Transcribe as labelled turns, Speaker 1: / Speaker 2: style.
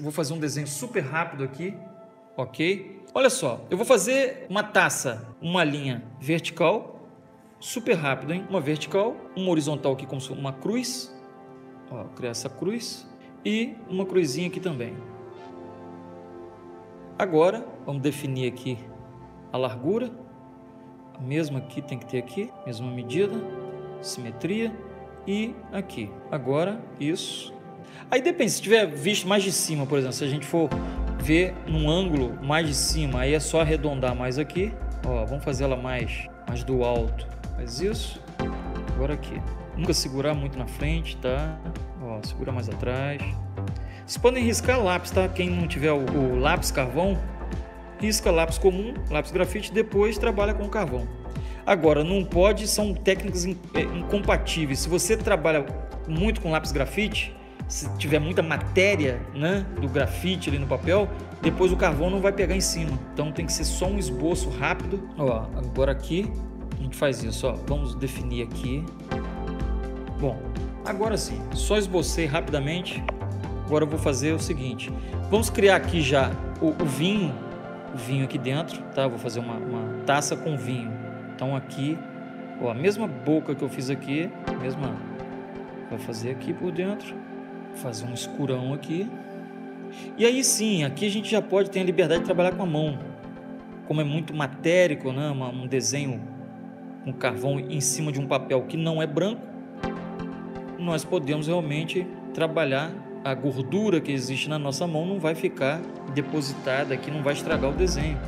Speaker 1: Vou fazer um desenho super rápido aqui, ok? Olha só, eu vou fazer uma taça, uma linha vertical, super rápido, hein? Uma vertical, uma horizontal aqui como uma cruz, ó, criar essa cruz e uma cruzinha aqui também. Agora, vamos definir aqui a largura, a mesma aqui tem que ter aqui, mesma medida, simetria e aqui. Agora, isso. Aí depende, se tiver visto mais de cima, por exemplo, se a gente for ver num ângulo mais de cima, aí é só arredondar mais aqui. Ó, vamos fazer ela mais, mais do alto. Faz isso. Agora aqui. Nunca segurar muito na frente, tá? Ó, segura mais atrás. Vocês podem riscar lápis, tá? Quem não tiver o, o lápis carvão, risca lápis comum, lápis grafite, depois trabalha com carvão. Agora, não pode, são técnicas é, incompatíveis. Se você trabalha muito com lápis grafite, se tiver muita matéria né, do grafite ali no papel, depois o carvão não vai pegar em cima. Então tem que ser só um esboço rápido. Ó, agora aqui a gente faz isso, ó. Vamos definir aqui. Bom, agora sim, só esbocei rapidamente. Agora eu vou fazer o seguinte: vamos criar aqui já o, o vinho, o vinho aqui dentro, tá? Vou fazer uma, uma taça com vinho. Então aqui, ó, a mesma boca que eu fiz aqui, mesma, vai fazer aqui por dentro fazer um escurão aqui. E aí sim, aqui a gente já pode ter a liberdade de trabalhar com a mão. Como é muito matérico, né? um desenho com carvão em cima de um papel que não é branco, nós podemos realmente trabalhar a gordura que existe na nossa mão não vai ficar depositada aqui, não vai estragar o desenho.